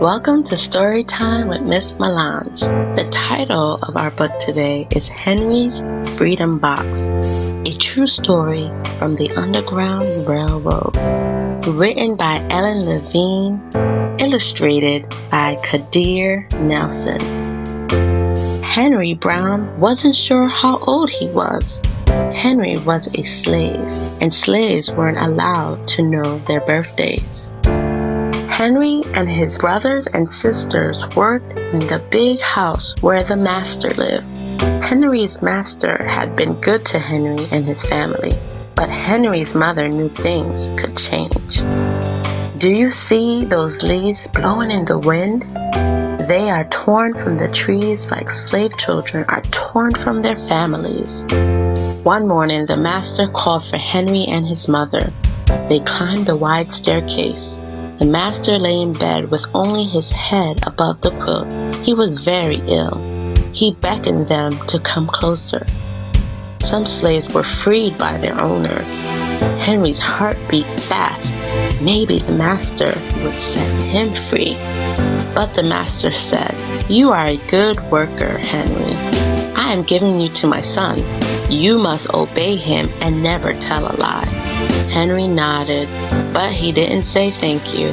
Welcome to Story Time with Miss Melange. The title of our book today is Henry's Freedom Box, a true story from the Underground Railroad. Written by Ellen Levine, illustrated by Kadir Nelson. Henry Brown wasn't sure how old he was. Henry was a slave, and slaves weren't allowed to know their birthdays. Henry and his brothers and sisters worked in the big house where the master lived. Henry's master had been good to Henry and his family, but Henry's mother knew things could change. Do you see those leaves blowing in the wind? They are torn from the trees like slave children are torn from their families. One morning, the master called for Henry and his mother. They climbed the wide staircase. The master lay in bed with only his head above the quilt. He was very ill. He beckoned them to come closer. Some slaves were freed by their owners. Henry's heart beat fast. Maybe the master would set him free. But the master said, You are a good worker, Henry. I am giving you to my son. You must obey him and never tell a lie. Henry nodded, but he didn't say thank you.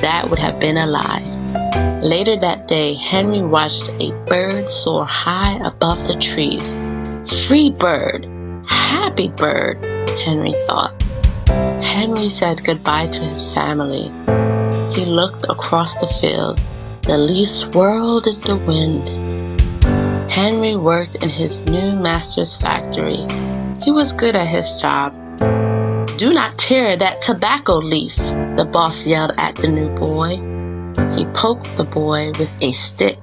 That would have been a lie. Later that day, Henry watched a bird soar high above the trees. Free bird! Happy bird! Henry thought. Henry said goodbye to his family. He looked across the field. The leaves swirled in the wind. Henry worked in his new master's factory. He was good at his job. Do not tear that tobacco leaf, the boss yelled at the new boy. He poked the boy with a stick.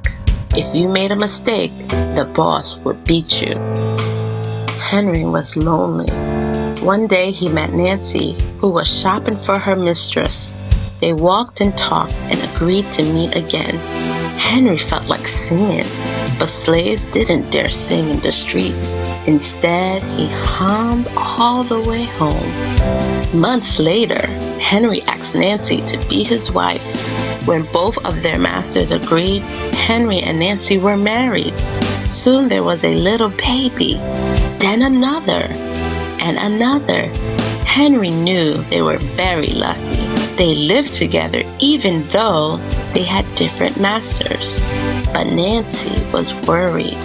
If you made a mistake, the boss would beat you. Henry was lonely. One day he met Nancy, who was shopping for her mistress. They walked and talked and agreed to meet again. Henry felt like singing, but slaves didn't dare sing in the streets. Instead, he hummed all the way home. Months later, Henry asked Nancy to be his wife. When both of their masters agreed, Henry and Nancy were married. Soon there was a little baby, then another, and another. Henry knew they were very lucky. They lived together even though they had different masters. But Nancy was worried.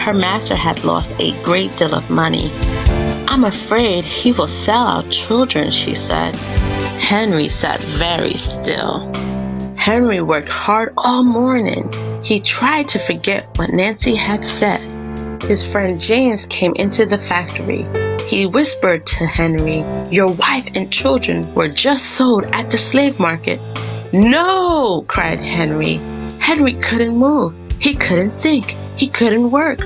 Her master had lost a great deal of money. I'm afraid he will sell our children, she said. Henry sat very still. Henry worked hard all morning. He tried to forget what Nancy had said. His friend James came into the factory. He whispered to Henry, Your wife and children were just sold at the slave market. No, cried Henry. Henry couldn't move. He couldn't think. He couldn't work.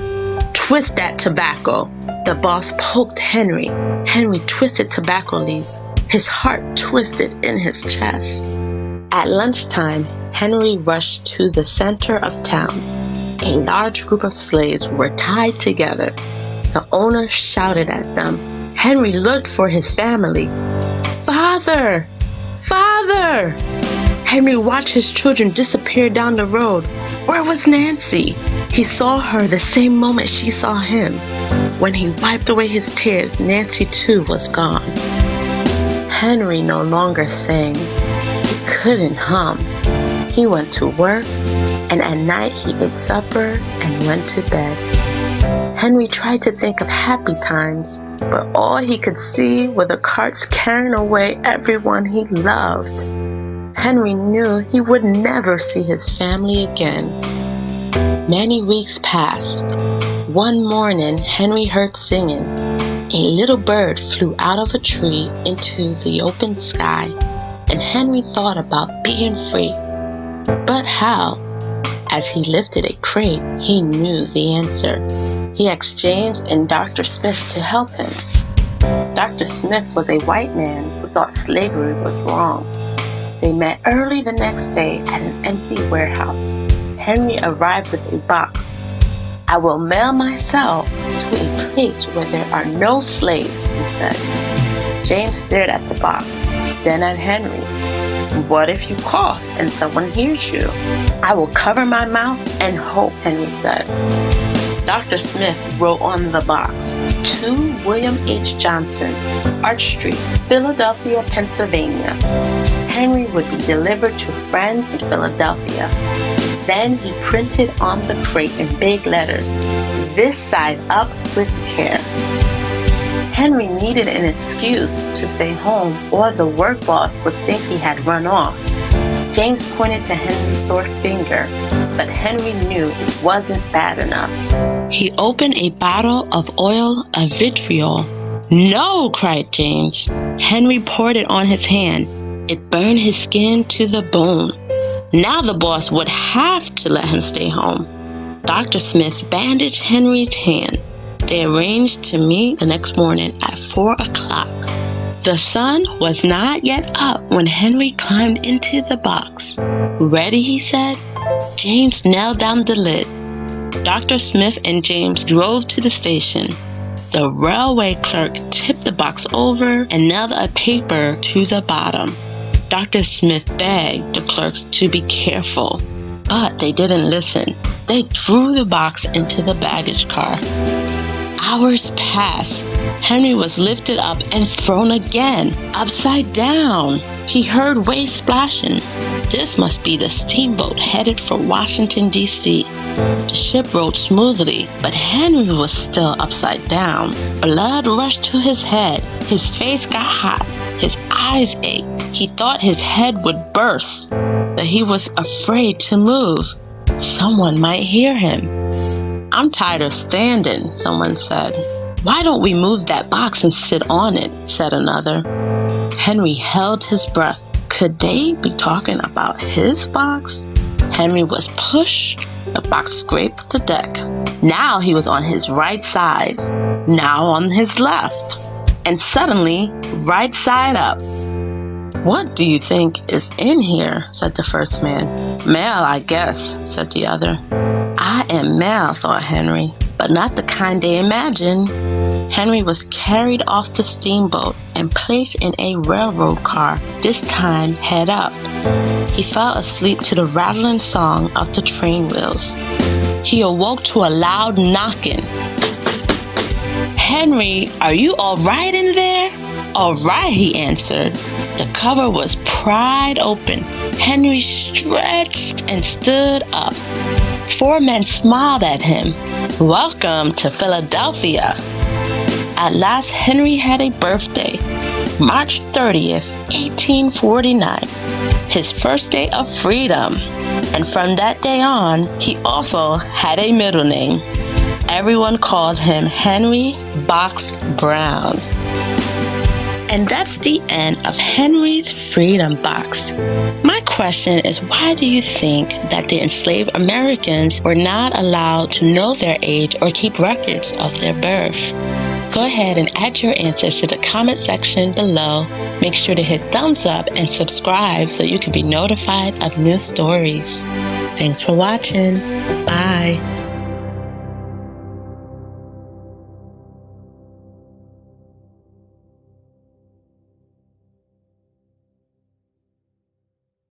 Twist that tobacco. The boss poked Henry. Henry twisted tobacco leaves. His heart twisted in his chest. At lunchtime, Henry rushed to the center of town. A large group of slaves were tied together. The owner shouted at them. Henry looked for his family. Father! Father! Henry watched his children disappear down the road. Where was Nancy? He saw her the same moment she saw him. When he wiped away his tears, Nancy too was gone. Henry no longer sang. He couldn't hum. He went to work, and at night he ate supper and went to bed. Henry tried to think of happy times, but all he could see were the carts carrying away everyone he loved. Henry knew he would never see his family again. Many weeks passed. One morning, Henry heard singing. A little bird flew out of a tree into the open sky, and Henry thought about being free. But how? As he lifted a crate, he knew the answer. He asked James and Dr. Smith to help him. Dr. Smith was a white man who thought slavery was wrong. They met early the next day at an empty warehouse. Henry arrived with a box. I will mail myself to a place where there are no slaves, he said. James stared at the box, then at Henry. What if you cough and someone hears you? I will cover my mouth and hope, Henry said. Dr. Smith wrote on the box to William H. Johnson, Arch Street, Philadelphia, Pennsylvania. Henry would be delivered to friends in Philadelphia. Then he printed on the crate in big letters, this side up with care. Henry needed an excuse to stay home or the work boss would think he had run off. James pointed to Henry's sore finger, but Henry knew it wasn't bad enough. He opened a bottle of oil of vitriol. No, cried James. Henry poured it on his hand. It burned his skin to the bone. Now the boss would have to let him stay home. Dr. Smith bandaged Henry's hand. They arranged to meet the next morning at 4 o'clock. The sun was not yet up when Henry climbed into the box. Ready, he said. James nailed down the lid. Dr. Smith and James drove to the station. The railway clerk tipped the box over and nailed a paper to the bottom. Dr. Smith begged the clerks to be careful, but they didn't listen. They threw the box into the baggage car. Hours passed. Henry was lifted up and thrown again, upside down. He heard waves splashing. This must be the steamboat headed for Washington, D.C. The ship rode smoothly, but Henry was still upside down. Blood rushed to his head. His face got hot. His eyes ached. He thought his head would burst, but he was afraid to move. Someone might hear him. I'm tired of standing, someone said. Why don't we move that box and sit on it? said another. Henry held his breath. Could they be talking about his box? Henry was pushed. The box scraped the deck. Now he was on his right side, now on his left, and suddenly right side up. What do you think is in here? said the first man. Mail, I guess, said the other. I am Mal, thought Henry, but not the kind they imagine. Henry was carried off the steamboat and placed in a railroad car, this time head up. He fell asleep to the rattling song of the train wheels. He awoke to a loud knocking. Henry, are you all right in there? All right, he answered. The cover was pried open. Henry stretched and stood up. Four men smiled at him. Welcome to Philadelphia. At last, Henry had a birthday, March 30th, 1849, his first day of freedom. And from that day on, he also had a middle name. Everyone called him Henry Box Brown. And that's the end of Henry's Freedom Box. My question is why do you think that the enslaved Americans were not allowed to know their age or keep records of their birth? Go ahead and add your answers to the comment section below. Make sure to hit thumbs up and subscribe so you can be notified of new stories. Thanks for watching. Bye.